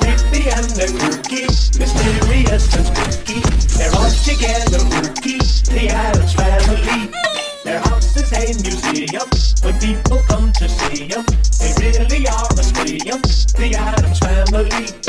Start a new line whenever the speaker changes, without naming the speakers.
Christiana Rookie, mysterious and spooky. They're all together Rookie, the Addams family. Their house is a museum, when people come to see them, they really are a museum, the Addams family.